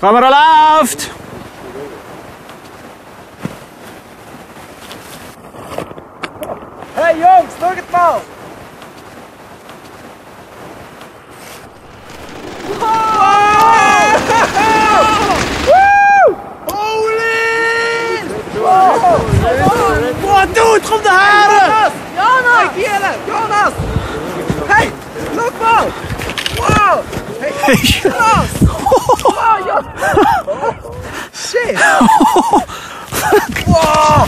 Camera läuft! Hey Jungs, schaut mal! Wat doet? Kom de haren! Jonas! Jonas! Hey, look mal! Wow! Hey, Jonas! 와!